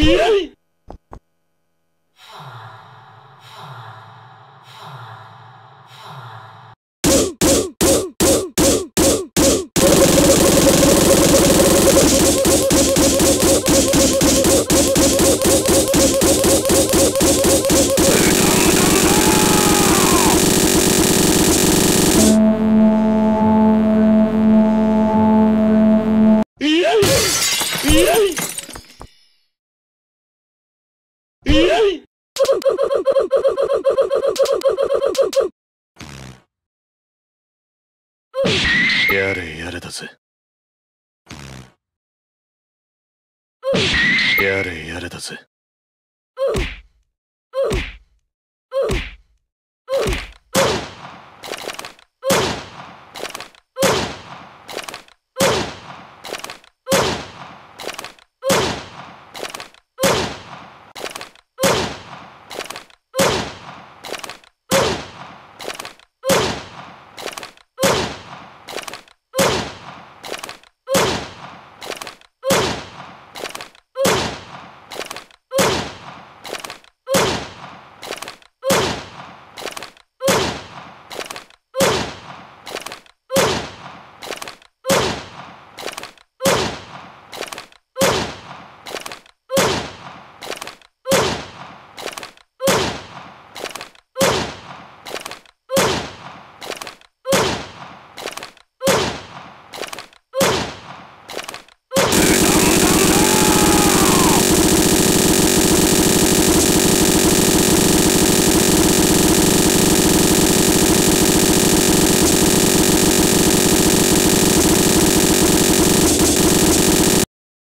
E aí? やれやれだぜ。やれやれだぜ。